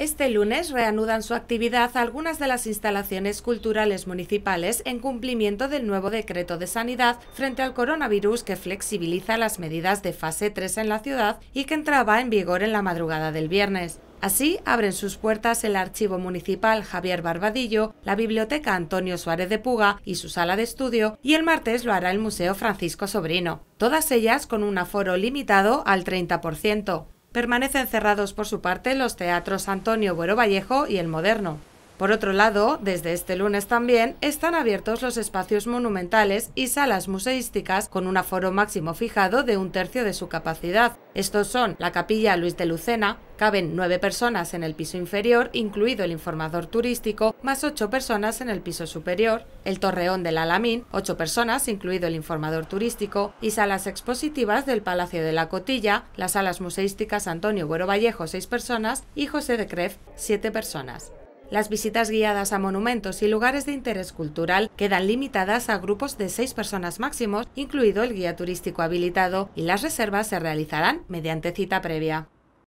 Este lunes reanudan su actividad algunas de las instalaciones culturales municipales en cumplimiento del nuevo decreto de sanidad frente al coronavirus que flexibiliza las medidas de fase 3 en la ciudad y que entraba en vigor en la madrugada del viernes. Así abren sus puertas el Archivo Municipal Javier Barbadillo, la Biblioteca Antonio Suárez de Puga y su sala de estudio, y el martes lo hará el Museo Francisco Sobrino, todas ellas con un aforo limitado al 30%. Permanecen cerrados por su parte los teatros Antonio Buero Vallejo y El Moderno. Por otro lado, desde este lunes también están abiertos los espacios monumentales y salas museísticas con un aforo máximo fijado de un tercio de su capacidad. Estos son la Capilla Luis de Lucena, caben nueve personas en el piso inferior, incluido el informador turístico, más ocho personas en el piso superior, el Torreón del Alamín, ocho personas, incluido el informador turístico, y salas expositivas del Palacio de la Cotilla, las salas museísticas Antonio Buero Vallejo, seis personas, y José de Cref, siete personas. Las visitas guiadas a monumentos y lugares de interés cultural quedan limitadas a grupos de seis personas máximos, incluido el guía turístico habilitado, y las reservas se realizarán mediante cita previa.